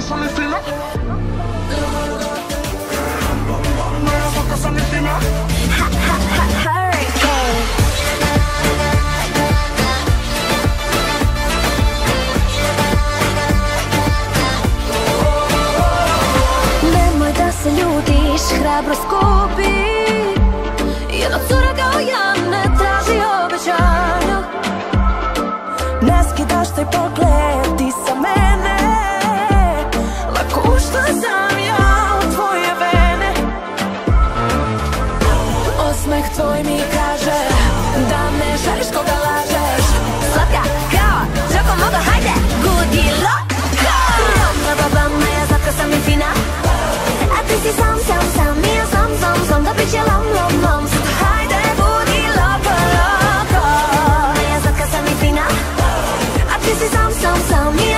son les flimas. Motherfuckers son les flimas. Люди ж храбро скоро Tvoj mi kaže Da ne želiš koga lažeš. Slatka kao Čako moga hajde. Gudilo bam, moja slatka sam i fina. A ti si sam, sam, sam I ja sam, sam, sam Da bit će lam, lam Sad hajde budi loko, loko Moja slatka sam i fina. A ti si sam, sam, sam I ja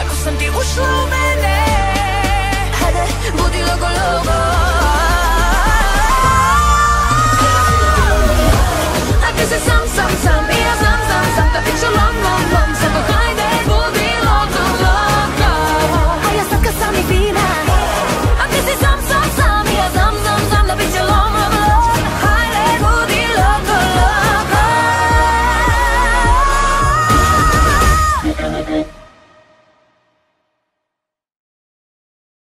Lako sam ti ušla u mene Hajde, budi logo logo